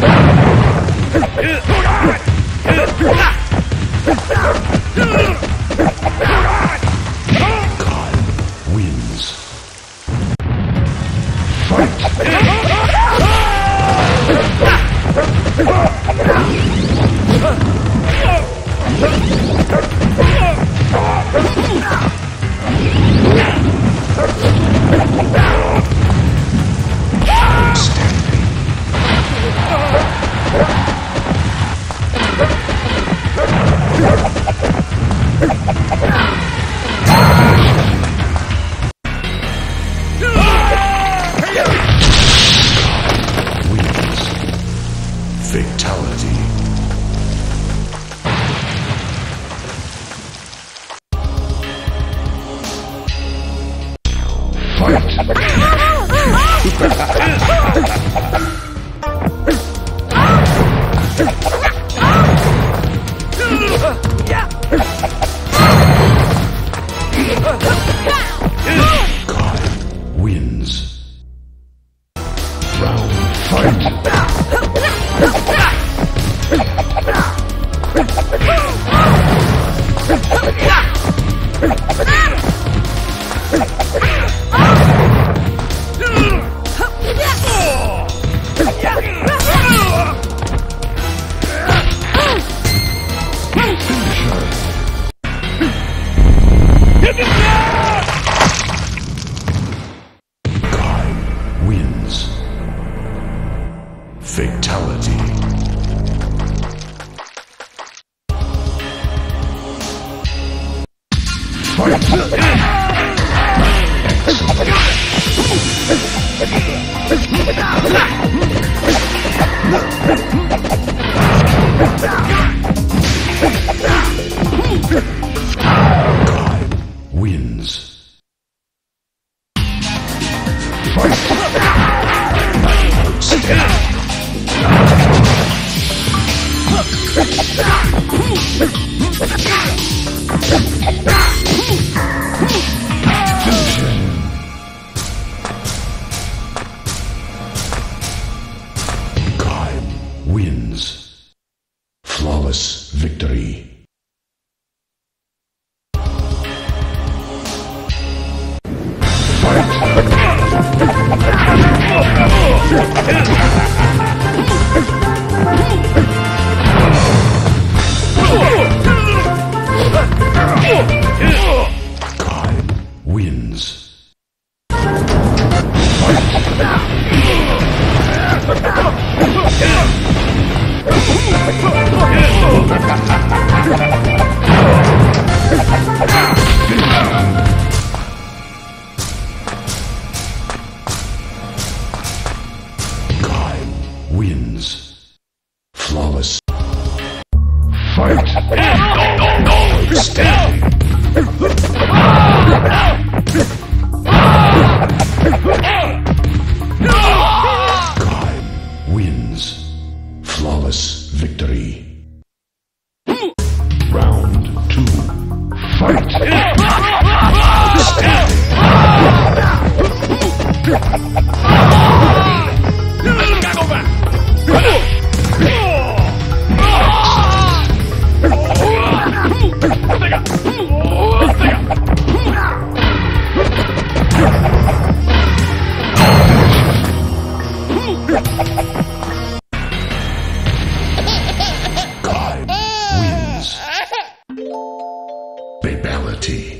Ah! Flawless victory. Babality.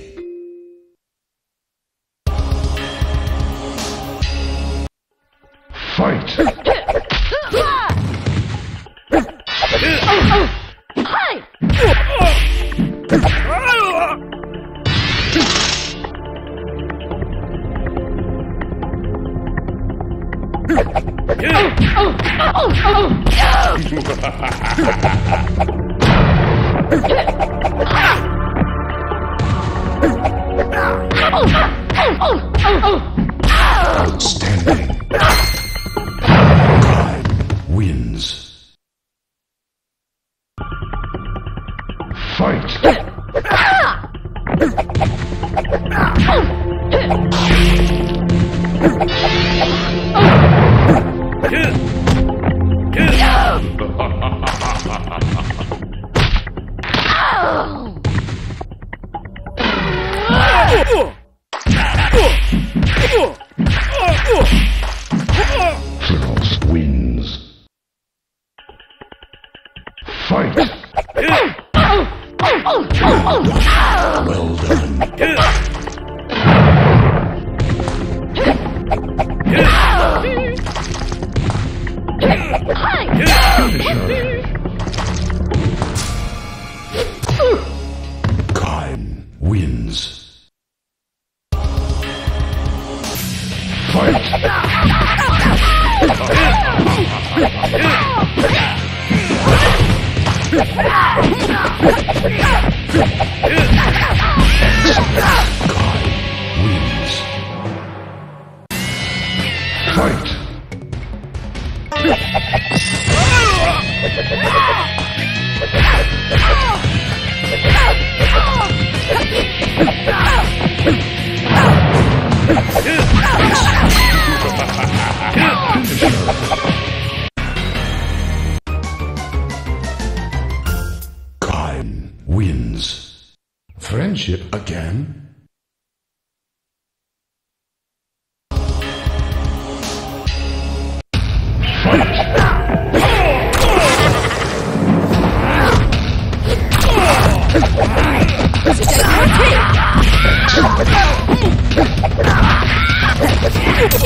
Fight!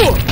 Socorro!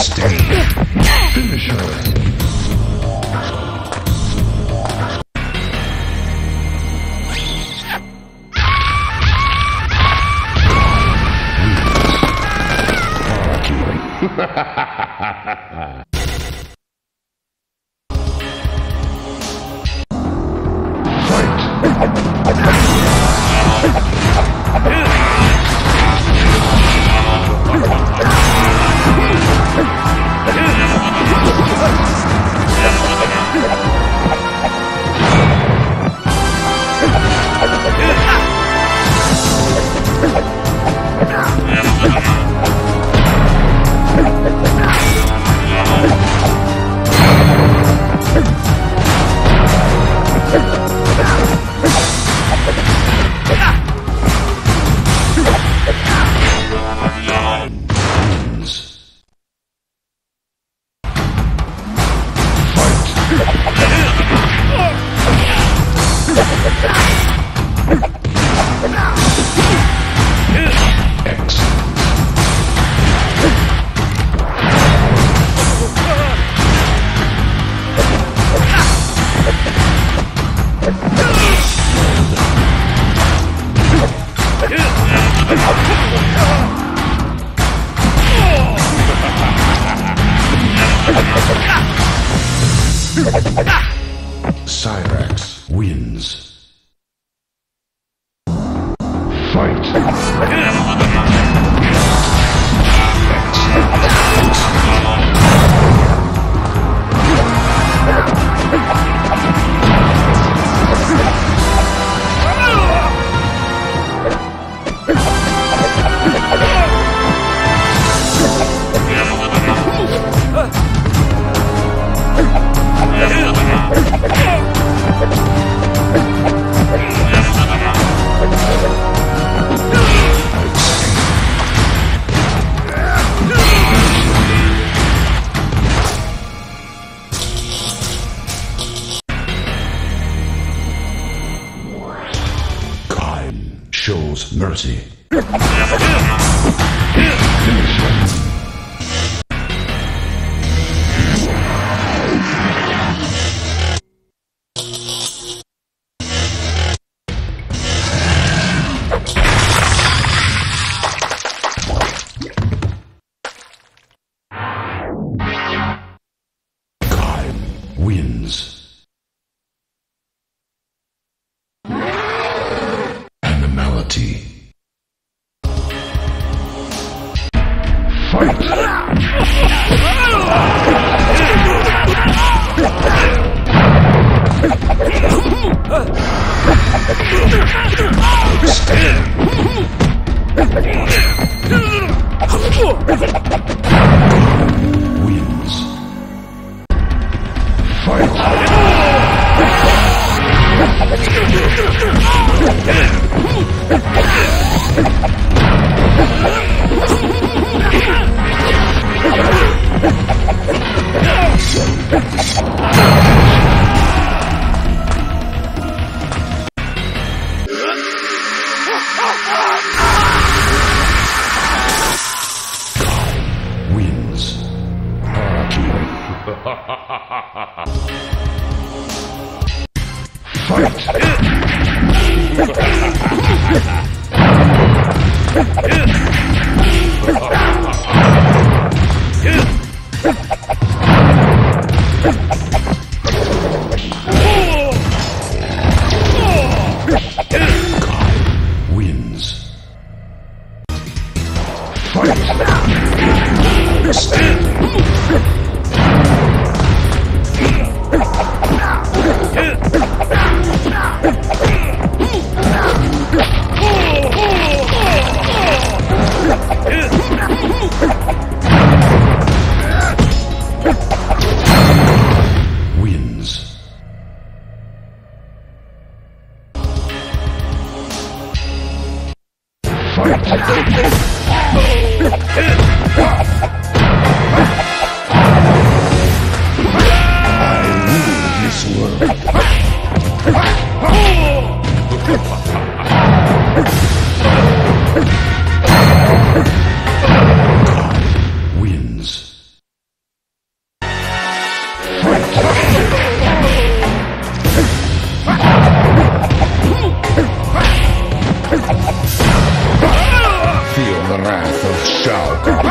stay. Finish her. Ha ha ha ha ha! Cyrax wins. Fight! Fight! Wins. Wins. I rule this world. Wins. Feel the wrath of Shao Kahn.